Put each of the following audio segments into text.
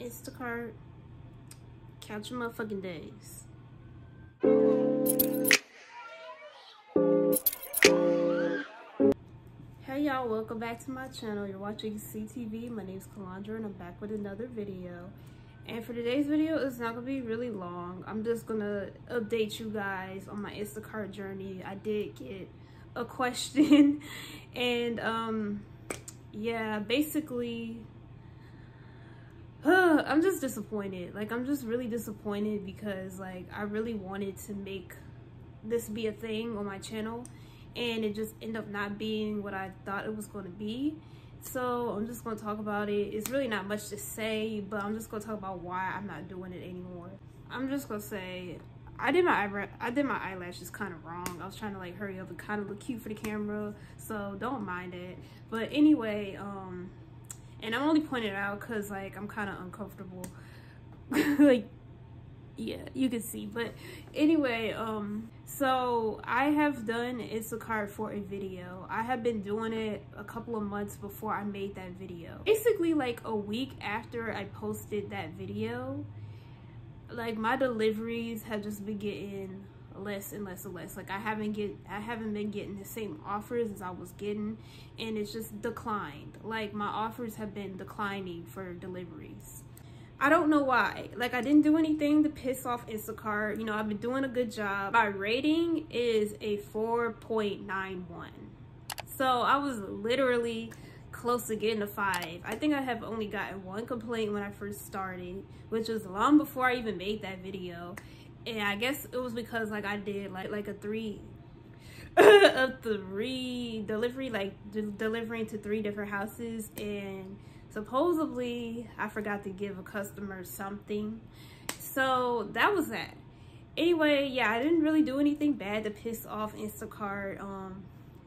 Instacart. Count your motherfucking days. Hey y'all, welcome back to my channel. You're watching CTV. My name is Calandra and I'm back with another video. And for today's video, it's not gonna be really long. I'm just gonna update you guys on my Instacart journey. I did get a question and um yeah, basically I'm just disappointed. Like, I'm just really disappointed because, like, I really wanted to make this be a thing on my channel and it just ended up not being what I thought it was going to be. So I'm just going to talk about it. It's really not much to say, but I'm just going to talk about why I'm not doing it anymore. I'm just going to say I did my eyebrow, I did my eyelashes kind of wrong. I was trying to like hurry up and kind of look cute for the camera, so don't mind it. But anyway, um, and I'm only pointing it out because like I'm kind of uncomfortable. Like yeah you can see. But anyway um so I have done Instacart for a video. I have been doing it a couple of months before I made that video. Basically like a week after I posted that video like my deliveries have just been getting less and less and less like i haven't get i haven't been getting the same offers as i was getting and it's just declined like my offers have been declining for deliveries I don't know why. Like, I didn't do anything to piss off Instacart. You know, I've been doing a good job. My rating is a 4.91. So, I was literally close to getting a 5. I think I have only gotten one complaint when I first started, which was long before I even made that video and I guess it was because like I did like like a three a three delivery like delivering to three different houses. And supposedly I forgot to give a customer something. So that was that. Anyway yeah I didn't really do anything bad to piss off Instacart. Um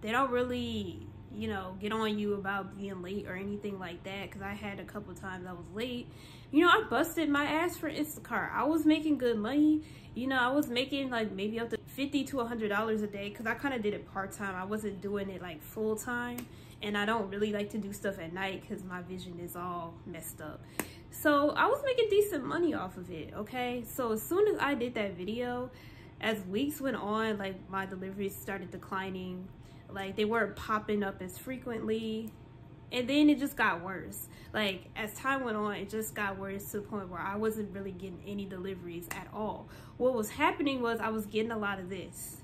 they don't really you know get on you about being late or anything like that because I had a couple times I was late you know, I busted my ass for Instacart. I was making good money. You know, I was making like maybe up to 50 to $100 a day because I kind of did it part-time. I wasn't doing it like full-time. And I don't really like to do stuff at night because my vision is all messed up. So I was making decent money off of it, okay? So as soon as I did that video, as weeks went on, like my deliveries started declining. Like they weren't popping up as frequently and then it just got worse. Like as time went on it just got worse to the point where i wasn't really getting any deliveries at all. What was happening was i was getting a lot of this.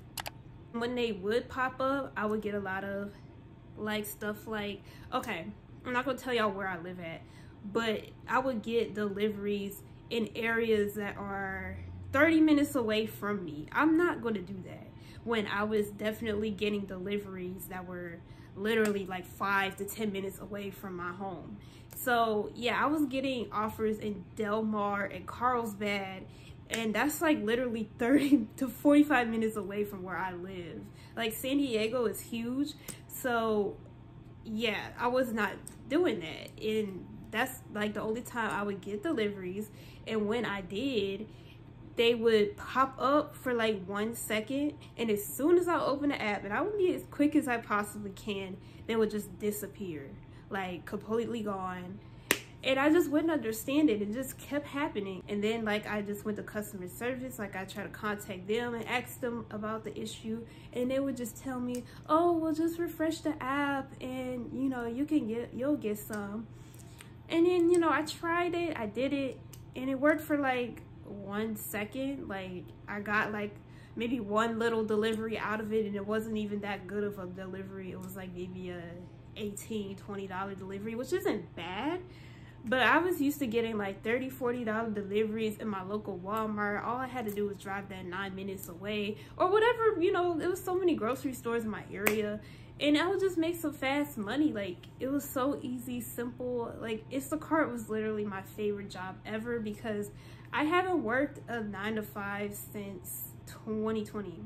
When they would pop up i would get a lot of like stuff like okay i'm not gonna tell y'all where i live at but i would get deliveries in areas that are 30 minutes away from me. I'm not gonna do that. When i was definitely getting deliveries that were literally like five to 10 minutes away from my home. So yeah, I was getting offers in Del Mar and Carlsbad and that's like literally 30 to 45 minutes away from where I live. Like San Diego is huge. So yeah, I was not doing that. And that's like the only time I would get deliveries. And when I did, they would pop up for like one second and as soon as I open the app and I would be as quick as I possibly can they would just disappear like completely gone. And I just wouldn't understand it. It just kept happening. And then like I just went to customer service. Like I tried to contact them and ask them about the issue. And they would just tell me oh well just refresh the app and you know you can get you'll get some. And then you know I tried it. I did it. And it worked for like one second. Like I got like maybe one little delivery out of it and it wasn't even that good of a delivery. It was like maybe a 18 $20 delivery, which isn't bad. But I was used to getting like 30 $40 deliveries in my local Walmart. All I had to do was drive that nine minutes away or whatever, you know, there was so many grocery stores in my area and I would just make some fast money. Like it was so easy, simple. Like Instacart was literally my favorite job ever because I haven't worked a nine to five since 2020.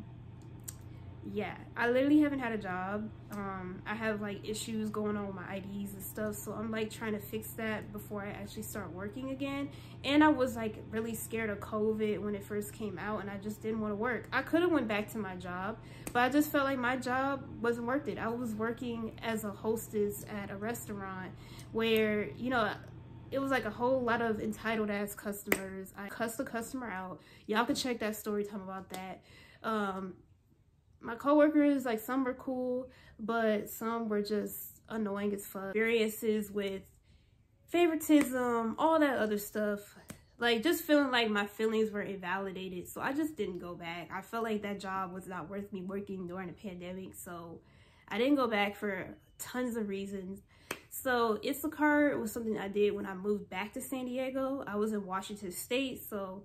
Yeah, I literally haven't had a job. Um, I have like issues going on with my IDs and stuff, so I'm like trying to fix that before I actually start working again. And I was like really scared of COVID when it first came out, and I just didn't want to work. I could have went back to my job, but I just felt like my job wasn't worth it. I was working as a hostess at a restaurant where you know it was like a whole lot of entitled ass customers. I cussed the customer out. Y'all can check that story time about that. Um, my coworkers, like some were cool, but some were just annoying as fuck. Experiences with favoritism, all that other stuff. Like just feeling like my feelings were invalidated. So I just didn't go back. I felt like that job was not worth me working during the pandemic. So I didn't go back for tons of reasons. So Instacart was something I did when I moved back to San Diego. I was in Washington State, so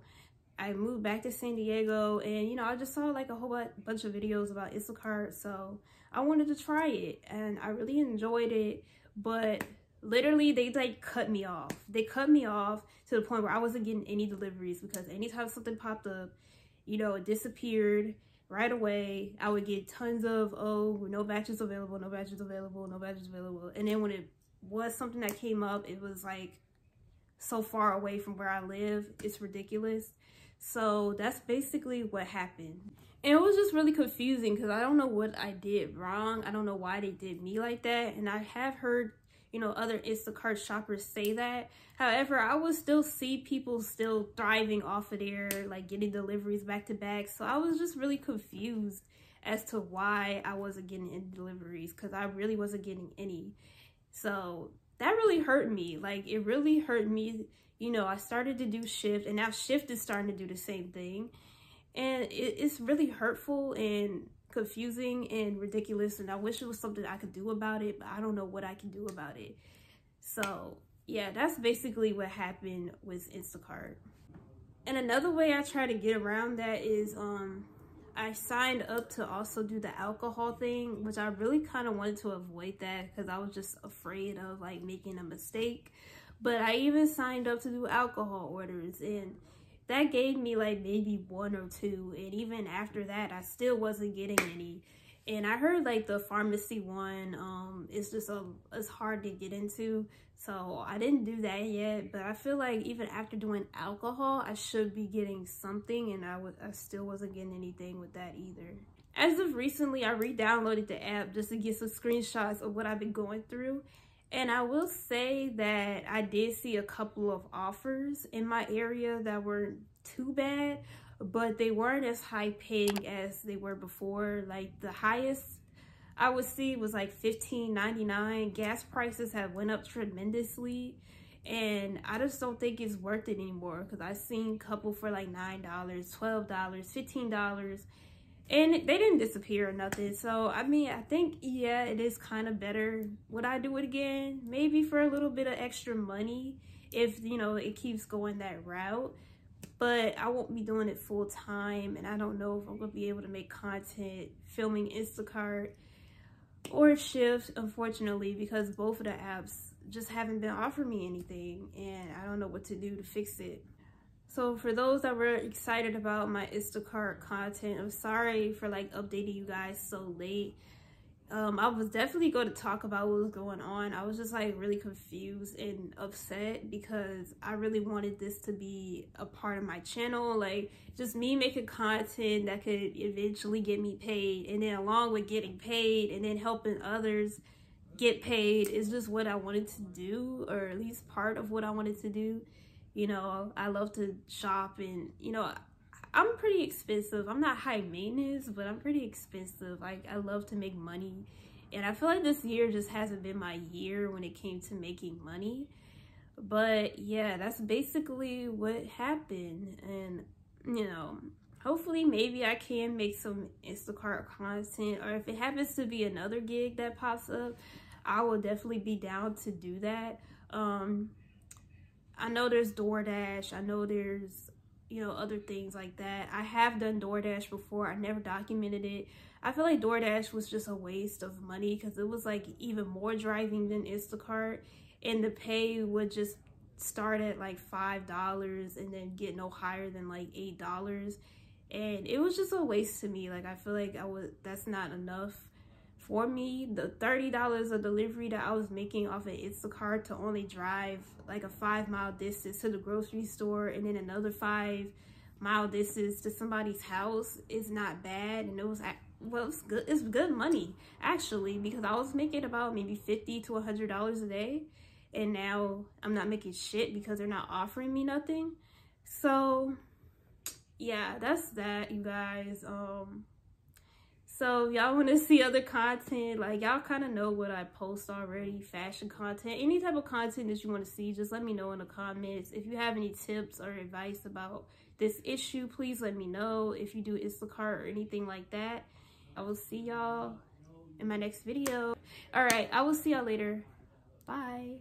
I moved back to San Diego and, you know, I just saw like a whole bunch of videos about Instacart. So I wanted to try it and I really enjoyed it. But literally they like cut me off. They cut me off to the point where I wasn't getting any deliveries because anytime something popped up, you know, it disappeared right away. I would get tons of, oh, no batches available, no batches available, no batches available. And then when it was something that came up, it was like so far away from where I live. It's ridiculous. So that's basically what happened. And it was just really confusing because I don't know what I did wrong. I don't know why they did me like that. And I have heard, you know, other Instacart shoppers say that. However, I would still see people still thriving off of there, like getting deliveries back to back. So I was just really confused as to why I wasn't getting any deliveries because I really wasn't getting any. So that really hurt me. Like it really hurt me. You know, I started to do Shipt and now Shipt is starting to do the same thing. And it, it's really hurtful and confusing and ridiculous. And I wish it was something I could do about it, but I don't know what I can do about it. So yeah, that's basically what happened with Instacart. And another way I try to get around that is um I signed up to also do the alcohol thing, which I really kind of wanted to avoid that because I was just afraid of like making a mistake. But I even signed up to do alcohol orders and that gave me like maybe one or two. And even after that, I still wasn't getting any. And I heard like the pharmacy one um is just a it's hard to get into. So I didn't do that yet, but I feel like even after doing alcohol, I should be getting something and I was I still wasn't getting anything with that either. As of recently, I re-downloaded the app just to get some screenshots of what I've been going through. And I will say that I did see a couple of offers in my area that weren't too bad, but they weren't as high paying as they were before. Like the highest I would see was like $15.99. Gas prices have went up tremendously. And I just don't think it's worth it anymore because I've seen couple for like $9, $12, $15 and they didn't disappear or nothing. So, I mean, I think, yeah, it is kind of better. Would I do it again? Maybe for a little bit of extra money if, you know, it keeps going that route but I won't be doing it full time and I don't know if I'm gonna be able to make content filming Instacart or Shipt unfortunately because both of the apps just haven't been offering me anything and I don't know what to do to fix it. So for those that were excited about my Instacart content, I'm sorry for like updating you guys so late um, I was definitely going to talk about what was going on. I was just like really confused and upset because I really wanted this to be a part of my channel. Like just me making content that could eventually get me paid. And then along with getting paid and then helping others get paid is just what I wanted to do or at least part of what I wanted to do. You know, I love to shop and, you know, I'm pretty expensive. I'm not high maintenance, but I'm pretty expensive. Like I love to make money. And I feel like this year just hasn't been my year when it came to making money. But yeah, that's basically what happened. And you know, hopefully maybe I can make some Instacart content or if it happens to be another gig that pops up, I will definitely be down to do that. Um I know there's DoorDash. I know there's you know, other things like that. I have done DoorDash before. I never documented it. I feel like DoorDash was just a waste of money because it was like even more driving than Instacart. And the pay would just start at like $5 and then get no higher than like $8. And it was just a waste to me. Like I feel like I was that's not enough for me. The $30 of delivery that I was making off of Instacart to only drive like a five mile distance to the grocery store and then another five mile distance to somebody's house is not bad and it was well it's good it's good money actually because i was making about maybe 50 to 100 dollars a day and now I'm not making shit because they're not offering me nothing. So yeah, that's that, you guys. Um, so y'all want to see other content, like y'all kind of know what I post already, fashion content, any type of content that you want to see, just let me know in the comments. If you have any tips or advice about this issue, please let me know if you do Instacart or anything like that. I will see y'all in my next video. All right, I will see y'all later. Bye.